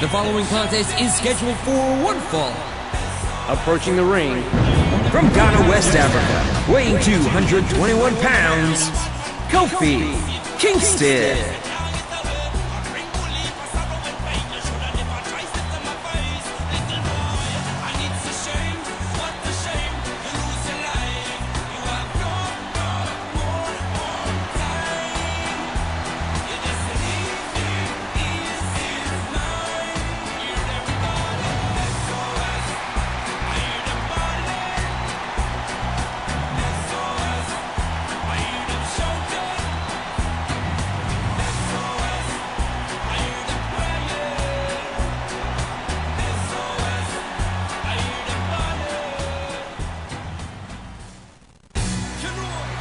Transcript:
The following contest is scheduled for one fall. Approaching the ring. From Ghana, West Africa, weighing 221 pounds, Kofi Kingston. Illinois.